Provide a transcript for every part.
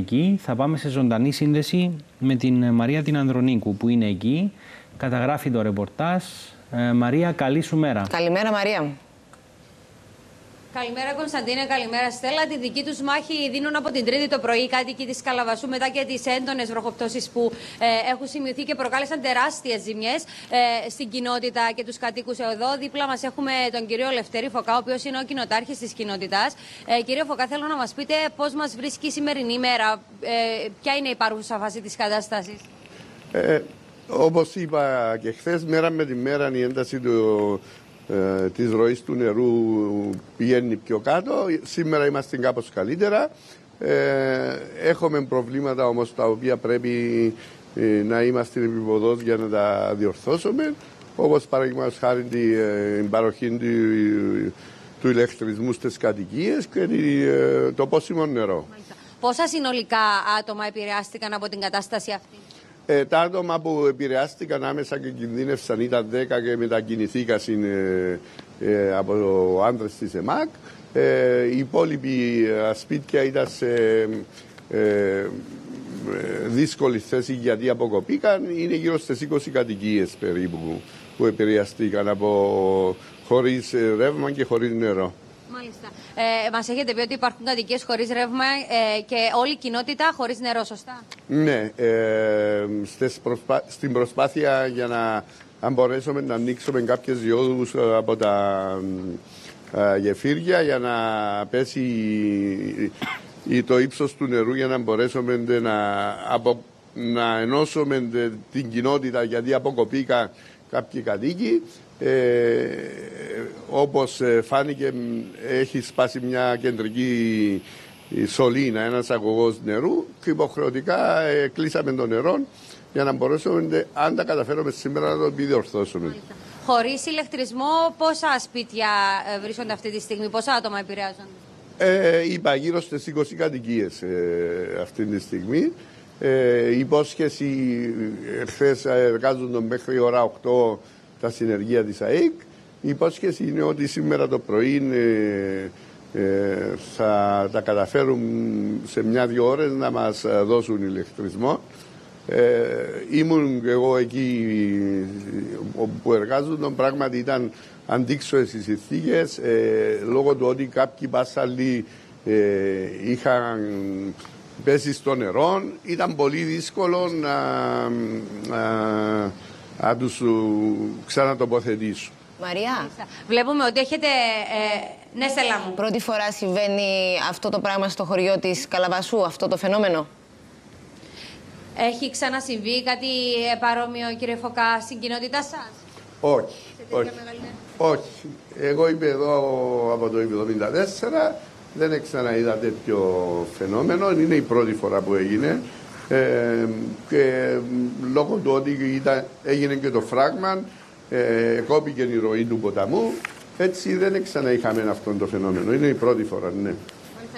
εκεί. Θα πάμε σε ζωντανή σύνδεση με την Μαρία την Ανδρονίκου που είναι εκεί. Καταγράφει το ρεπορτάζ. Ε, Μαρία, καλή σου μέρα. Καλημέρα Μαρία. Καλημέρα Κωνσταντίνε, καλημέρα Στέλλα. Τη δική τους μάχη δίνουν από την Τρίτη το πρωί οι κάτοικοι της Καλαβασού μετά και τις έντονες βροχοπτώσεις που ε, έχουν σημειωθεί και προκάλεσαν τεράστιες ζημιές ε, στην κοινότητα και τους κατοίκους εδώ. Δίπλα μας έχουμε τον κύριο Λευτέρη Φωκά, ο οποίος είναι ο κοινοτάρχης της κοινότητας. Ε, κύριε Φωκά, θέλω να μας πείτε πώς μας βρίσκει η σημερινή ημέρα, ε, ποια είναι η υπάρχουσα φάση της κατάστασης; Ε, Όπως είπα και χθες, μέρα με τη μέρα η ένταση του, ε, της ροής του νερού πηγαίνει πιο κάτω. Σήμερα είμαστε κάπως καλύτερα. Ε, έχουμε προβλήματα όμως τα οποία πρέπει ε, να είμαστε επιποδός για να τα διορθώσουμε. Όπως παραδείγματος χάρη την ε, παροχή του, του ηλεκτρισμού στις κατοικίες και ε, το πόσιμο νερό. Πόσα συνολικά άτομα επηρεάστηκαν από την κατάσταση αυτή; Ε, τα άτομα που επηρεάστηκαν άμεσα και κινδύνευσαν ήταν 10 και μετακινηθήκαν ε, ε, από άντρες της ΕΜΑΚ. Ε, οι υπόλοιποι ε, σπίτια ήταν σε ε, δύσκολη θέση γιατί αποκοπήκαν. Είναι γύρω στις 20 κατοικίες περίπου που επηρεαστήκαν από χωρίς ρεύμα και χωρίς νερό. Μάλιστα. Ε, Μας έχετε πει ότι υπάρχουν κατοικίες χωρίς ρεύμα ε, και όλη η κοινότητα χωρίς νερό, σωστά; Ναι. Ε, προσπά... Στην προσπάθεια για να αν μπορέσουμε να ανοίξουμε κάποιες διόδους ε, από τα ε, γεφύρια για να πέσει το ύψος του νερού για να μπορέσουμε να, απο, να ενώσουμε την κοινότητα γιατί αποκοπήκα κάποιοι κατοίκοι ε, όπως ε, φάνηκε έχει σπάσει μια κεντρική σωλήνα, ένας αγωγός νερού και υποχρεωτικά ε, κλείσαμε το νερό για να μπορέσουμε, αν τα καταφέρουμε σήμερα, να το επιδιορθώσουμε. Χωρίς ηλεκτρισμό, πόσα σπίτια ε, βρίσκονται αυτή τη στιγμή, πόσα άτομα επηρεάζονται; Ε, είπα γύρω στις 20 κατοικίες ε, αυτή τη στιγμή. Ε, υπόσχεση, χθες εργάζονται μέχρι ώρα 8 τα συνεργεία της ΑΕΚ. Η υπόσχεση είναι ότι σήμερα το πρωί ε, ε, θα τα καταφέρουν σε μια-δυο ώρες να μας δώσουν ηλεκτρισμό. Ε, ήμουν εγώ εκεί όπου εργάζονταν, πράγματι ήταν αντίξωες οι συνθήκες ε, λόγω του ότι κάποιοι πάσαλοι ε, είχαν πέσει στο νερό. Ήταν πολύ δύσκολο να, να να τους ξανατοποθετήσουν. Μαρία. Βλέπουμε ότι έχετε. Ε, ναι, Στέλλα μου. Πρώτη φορά συμβαίνει αυτό το πράγμα στο χωριό της Καλαβασού, αυτό το φαινόμενο; Έχει ξανασυμβεί κάτι παρόμοιο, κύριε Φωκά, στην κοινότητά σας; Όχι. Όχι. όχι. Εγώ είμαι εδώ από το 1974. Δεν ξαναείδα τέτοιο φαινόμενο. Είναι η πρώτη φορά που έγινε. Ε, και λόγω του ότι ήταν, έγινε και το φράγμα, ε, κόπηκε η ροή του ποταμού, έτσι δεν ξαναείχαμε αυτό το φαινόμενο. Είναι η πρώτη φορά, ναι.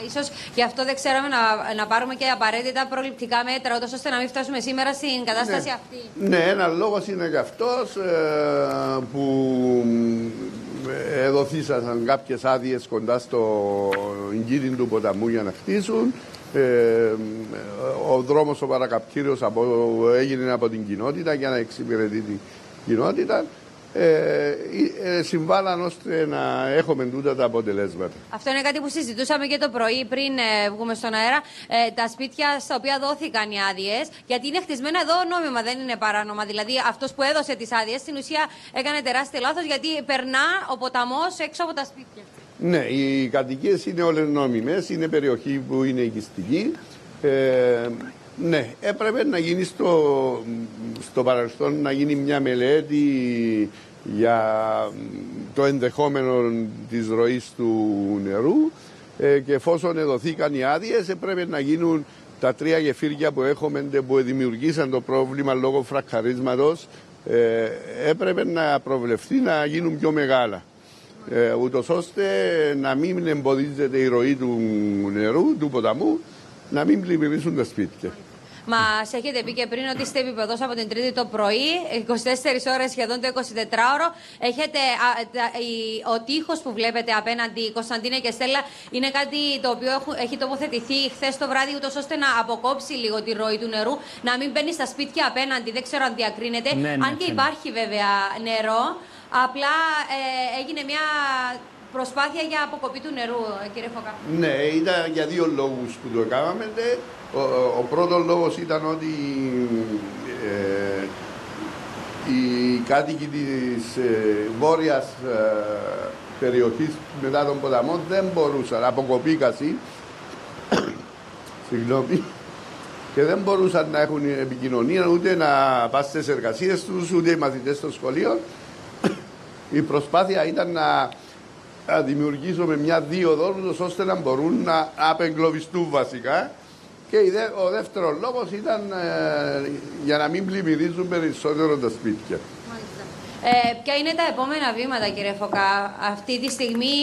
Ίσως γι' αυτό δεν ξέραμε να, να πάρουμε και απαραίτητα προληπτικά μέτρα, ώστε να μην φτάσουμε σήμερα στην κατάσταση ναι. αυτή. Ναι, ένα λόγος είναι γι' αυτός ε, που εδοθήσαν κάποιες άδειες κοντά στο εγκύρι του ποταμού για να χτίσουν. Ε, ο δρόμος ο παρακαπτήριος έγινε από την κοινότητα για να εξυπηρετεί την κοινότητα ε, ε, συμβάλλαν ώστε να έχουμε τούτα τα αποτελέσματα. Αυτό είναι κάτι που συζητούσαμε και το πρωί πριν ε, βγούμε στον αέρα. Ε, τα σπίτια στα οποία δόθηκαν οι άδειες, γιατί είναι χτισμένα εδώ νόμιμα, δεν είναι παράνομα. Δηλαδή αυτός που έδωσε τις άδειες στην ουσία έκανε τεράστιο λάθος γιατί περνά ο ποταμός έξω από τα σπίτια. Ναι, οι κατοικίες είναι όλες νόμιμες, είναι περιοχή που είναι οικιστική. Ε, ναι, έπρεπε να γίνει στο, στο παρελθόν να γίνει μια μελέτη για το ενδεχόμενο της ροής του νερού ε, και εφόσον δοθήκαν οι άδειες, έπρεπε να γίνουν τα τρία γεφύρια που έχουμε που δημιουργήσαν το πρόβλημα λόγω φρακαρίσματος ε, έπρεπε να προβλεφθεί να γίνουν πιο μεγάλα ε, ούτως ώστε να μην εμποδίζεται η ροή του νερού, του ποταμού, να μην πλημμυρίσουν τα σπίτια. Μας έχετε πει και πριν ότι είστε επιπεδό από την Τρίτη το πρωί, 24 ώρες σχεδόν το 24ωρο. Έχετε, α, τα, η, ο τείχος που βλέπετε απέναντι, Κωνσταντίνε και Στέλλα, είναι κάτι το οποίο έχουν- έχει τοποθετηθεί χθες το βράδυ, ούτως ώστε να αποκόψει λίγο τη ροή του νερού, να μην μπαίνει στα σπίτια απέναντι. Δεν ξέρω αν διακρίνεται. Ναι, ναι, αν και φαίνεται. υπάρχει βέβαια νερό. Απλά ε, έγινε μια προσπάθεια για αποκοπή του νερού, ε, κύριε Φωκά. Ναι, ήταν για δύο λόγους που το κάναμε. ναι. Ο, ο, ο πρώτος λόγος ήταν ότι ε, οι κάτοικοι της ε, βόρειας ε, περιοχής μετά τον ποταμό δεν μπορούσαν, αποκοπήκασαν, συγγνώμη, και δεν μπορούσαν να έχουν επικοινωνία ούτε να πάνε στις εργασίες τους, ούτε οι μαθητές των σχολείων. Η προσπάθεια ήταν να να δημιουργήσουμε μια δίωδο ούτως ώστε να μπορούν να απεγκλωβιστούν βασικά. Και η δε- ο δεύτερος λόγος ήταν ε, για να μην πλημμυρίζουν περισσότερο τα σπίτια. Ε, ποια είναι τα επόμενα βήματα, κύριε Φωκά, αυτή τη στιγμή,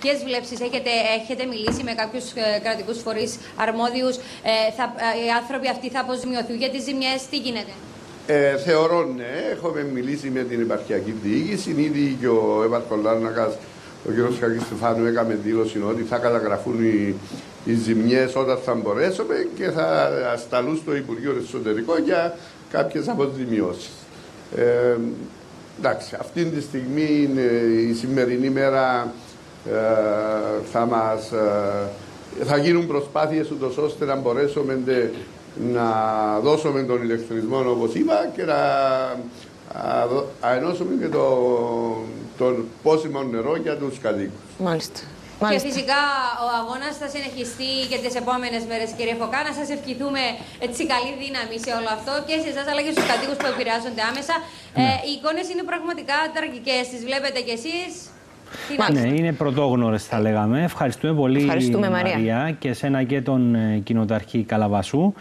ποιες βλέψει έχετε, έχετε μιλήσει με κάποιους ε, κρατικούς φορείς αρμόδιους, ε, θα, ε, οι άνθρωποι αυτοί θα αποζημιωθούν για τις ζημιές, τι γίνεται; Ε, θεωρώ ναι, έχουμε μιλήσει με την επαρχιακή διοίκηση. Ήδη και ο έπαρχο Λάρνακας, ο κ. Χακή Στεφάνου, έκαμε δήλωση ότι θα καταγραφούν οι, οι ζημιές όταν θα μπορέσουμε και θα σταλούν στο Υπουργείο Εσωτερικό για κάποιες αποζημιώσει. Ε, εντάξει, αυτή τη στιγμή είναι η σημερινή μέρα ε, θα μας ε, θα γίνουν προσπάθειες ούτως ώστε να μπορέσουμε τε- να δώσουμε τον ηλεκτρισμό όπως είπα και να α, δω- α, ενώσουμε και το, τον πόσιμο νερό για τους κατοίκους. Μάλιστα. Και Μάλιστα. φυσικά ο αγώνας θα συνεχιστεί και τις επόμενες μέρες, κύριε Φωκά. Να σας ευχηθούμε έτσι καλή δύναμη σε όλο αυτό και σε εσάς αλλά και στους κατοίκους που επηρεάζονται άμεσα. Ε, οι εικόνες είναι πραγματικά τραγικές. Τις βλέπετε κι εσείς. Ναι, είναι πρωτόγνωρες, θα λέγαμε. Ευχαριστούμε πολύ, Ευχαριστούμε, Μαρία. και εσένα και τον ε, κοινοταρχή Καλαβασού.